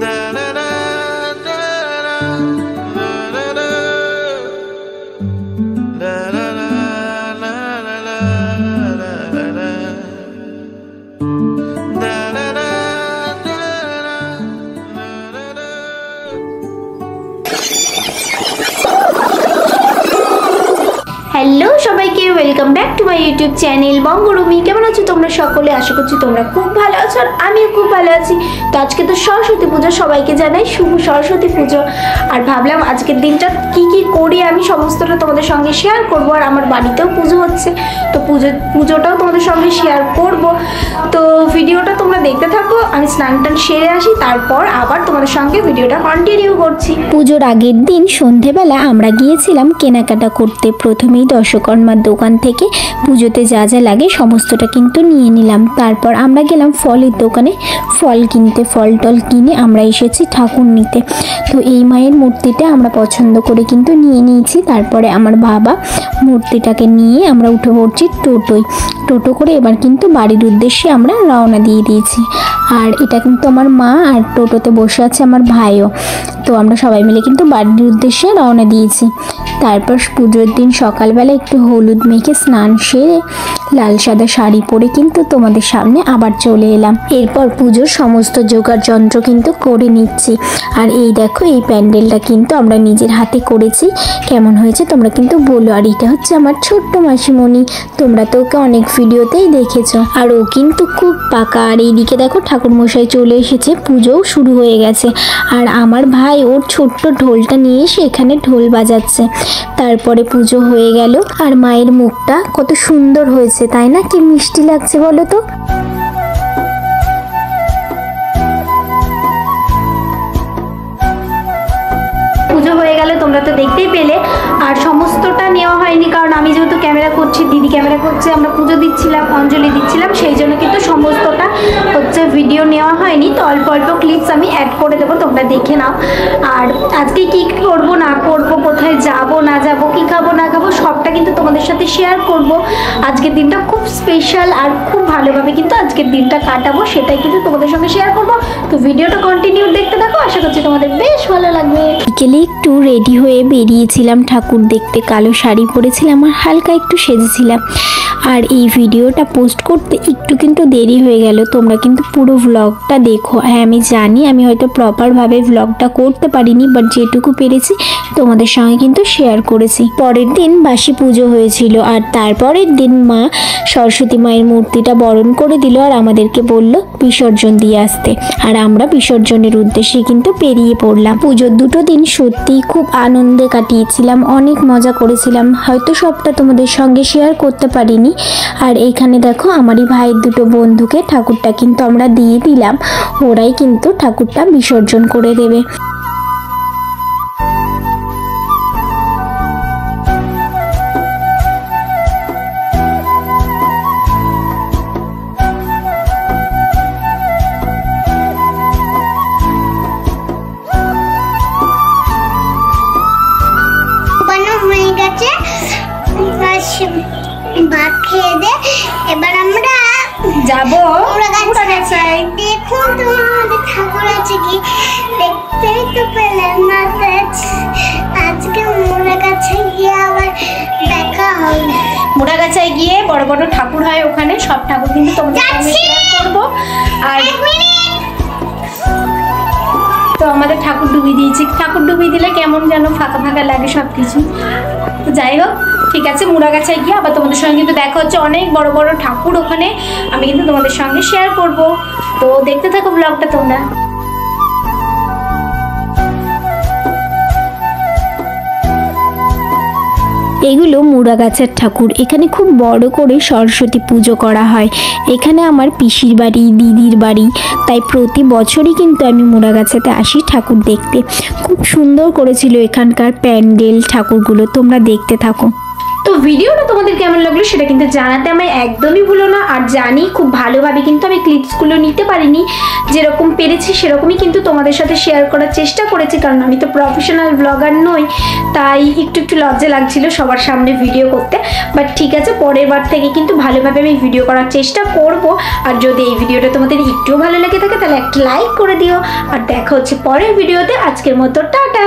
da, da, da. Welcome back to my YouTube channel Bongrumi কেমন আছো তোমরা সকলে? আশা করছি তোমরা খুব ভালো আছো আর আমিও খুব ভালো আছি। তো আজকে তো সরস্বতী পুজো, সবাইকে জানাই শুভ সরস্বতী পুজো। আর ভাবলাম আজকের দিনটা কি কি করি আমি সমস্তটা তোমাদের সঙ্গে শেয়ার করব। আর আমার বাড়িতেও পুজো হচ্ছে, তো পুজো, পুজোটাও তোমাদের সঙ্গে শেয়ার করব। তো ভিডিওটা তোমরা দেখতে থাকো, আমি স্নান টান সেরে আসি, তারপর আবার তোমাদের সঙ্গে ভিডিওটা কন্টিনিউ করছি। পুজোর আগের দিন সন্ধেবেলা আমরা গিয়েছিলাম কেনাকাটা করতে। প্রথমেই দর্শকর্মার দোকান থেকে পুজোতে যা যা লাগে সমস্তটা কিন্তু নিয়ে নিলাম। তারপর আমরা গেলাম ফলের দোকানে। ফল কিনতে, ফল টল কিনে আমরা এসেছি ঠাকুর নিতে। তো এই মায়ের মূর্তিটা আমরা পছন্দ করে কিন্তু নিয়ে নিয়েছি। তারপরে আমার বাবা মূর্তিটাকে নিয়ে আমরা উঠে পড়ছি টোটোয়। টোটো করে এবার কিন্তু বাড়ির উদ্দেশ্যে আমরা রওনা দিয়ে দিয়েছি। আর এটা কিন্তু আমার মা আর টোটোতে বসে আছে আমার ভাইও। তো আমরা সবাই মিলে কিন্তু বাড়ির উদ্দেশ্যে রওনা দিয়েছি। তারপর পুজোর দিন সকালবেলা একটু হলুদ মেখে স্নান সেরে লাল সাদা শাড়ি পরে কিন্তু তোমাদের সামনে আবার চলে এলাম। এরপর পুজোর সমস্ত জোগাড় যন্ত্র কিন্তু করে নিচ্ছি। আর এই দেখো, এই প্যান্ডেলটা কিন্তু আমরা নিজের হাতে করেছি। কেমন হয়েছে তোমরা কিন্তু বলো। আর এটা হচ্ছে আমার ছোট্ট মাসিমণি। তোমরা তো ওকে অনেক ভিডিওতেই দেখেছ। আর ও কিন্তু খুব পাকা। আর এইদিকে দেখো ঠাকুরমশাই চলে এসেছে। পুজোও শুরু হয়ে গেছে। আর আমার ভাই ওর ছোট্ট ঢোলটা নিয়ে এসে এখানে ঢোল বাজাচ্ছে। তারপরে পুজো হয়ে গেল। আর মায়ের মুখটা কত সুন্দর হয়েছে, তাই না? কি মিষ্টি লাগছে বলো তো? গেলে তোমরা তো দেখতেই পেলে। আর সমস্তটা নেওয়া হয়নি, কারণ আমি যেহেতু ক্যামেরা করছি, দিদি ক্যামেরা করছে, আমরা পুজো দিচ্ছিলাম, অঞ্জলি দিচ্ছিলাম, সেই জন্য কিন্তু সমস্তটা হচ্ছে ভিডিও নেওয়া হয়নি, তো অল্প অল্প ক্লিপস আমি অ্যাড করে দেবো, তোমরা দেখে নাও। আর আজকে কি করব, না করব, কোথায় যাব, না যাব, কি খাব, না খাব, সবটা কিন্তু তোমাদের সাথে শেয়ার করব। আজকের দিনটা খুব স্পেশাল আর খুব ভালোভাবে কিন্তু আজকের দিনটা কাটাবো, সেটাই কিন্তু তোমাদের সঙ্গে শেয়ার করব। তো ভিডিওটা কন্টিনিউ দেখতে থাকো, আশা করছি তোমাদের বেশ ভালো লাগবে। বিকেলে একটু রেডি হয়ে বেরিয়েছিলাম ঠাকুর দেখতে, কালো শাড়ি পরেছিলাম আর হালকা একটু সেজেছিলাম। আর এই ভিডিওটা পোস্ট করতে একটু কিন্তু দেরি হয়ে গেল। তোমরা কিন্তু পুরো ভ্লগটা দেখো। হ্যাঁ আমি জানি আমি হয়তো প্রপারভাবে ভ্লগটা করতে পারিনি বাট যেটুকু পেরেছি তোমাদের সঙ্গে কিন্তু শেয়ার করেছি। পরের দিন বাসি পুজো হয়েছিল আর তারপরের দিন মা সরস্বতী মায়ের মূর্তিটা বরণ করে দিল আর আমাদেরকে বলল, বিসর্জন দিয়ে আসতে। আর আমরা বিসর্জনের উদ্দেশ্যে কিন্তু পেরিয়ে পড়লাম। পুজোর দুটো দিন সত্যিই খুব আনন্দে কাটিয়েছিলাম, অনেক মজা করেছিলাম। হয়তো সবটা তোমাদের সঙ্গে শেয়ার করতে পারিনি। আর এখানে দেখো আমারই ভাইয়ের দুটো বন্ধুকে ঠাকুরটা কিন্তু আমরা দিয়ে দিলাম। ওরাই কিন্তু ঠাকুরটা বিসর্জন করে দেবে। ভাত খেয়ে দে। এবার আমরা যাব। দেখুন ঠাকুর আছে কি? দেখতেই তো পেলেন না আজকে মুড়া গাছে গিয়ে আবার দেখা হবে। গিয়ে বড় বড় ঠাকুর হয় ওখানে। সব ঠাকুর কিন্তু তোমাদের সঙ্গে শেয়ার করব। আর তো আমাদের ঠাকুর ডুবি দিয়েছি। ঠাকুর ডুবি দিলে কেমন যেন ফাঁকা ফাঁকা লাগে সব কিছু তো যাই হোক ঠিক আছে, মুড়াগাছায় গিয়ে আবার তোমাদের সঙ্গে কিন্তু দেখা হচ্ছে। অনেক বড় বড় ঠাকুর ওখানে। আমি কিন্তু তোমাদের সঙ্গে শেয়ার করব। তো দেখতে থাকো ব্লগটা তোমরা। এগুলো মুড়া গাছের ঠাকুর। এখানে খুব বড় করে সরস্বতী পুজো করা হয়। এখানে আমার পিসির বাড়ি, দিদির বাড়ি। তাই প্রতি বছরই কিন্তু আমি মুড়া গাছেতে আসি ঠাকুর দেখতে। খুব সুন্দর করেছিল এখানকার প্যান্ডেল ঠাকুরগুলো। তোমরা দেখতে থাকো। ভিডিওটা তোমাদের কেমন লাগল সেটা কিন্তু জানাতে আমায় একদমই ভুলো না। আর জানি খুব ভালোভাবে কিন্তু আমি ক্লিপসগুলো নিতে পারিনি। যেরকম পেরেছি সেরকমই কিন্তু তোমাদের সাথে শেয়ার করার চেষ্টা করেছি। কারণ আমি তো প্রফেশনাল ব্লগার নই, তাই একটু একটু লজ্জা লাগছিল সবার সামনে ভিডিও করতে। বাট ঠিক আছে, পরের বার থেকে কিন্তু ভালোভাবে আমি ভিডিও করার চেষ্টা করব। আর যদি এই ভিডিওটা তোমাদের একটুও ভালো লেগে থাকে, তাহলে একটা লাইক করে দিও। আর দেখা হচ্ছে পরের ভিডিওতে আজকের মতো, টাটা!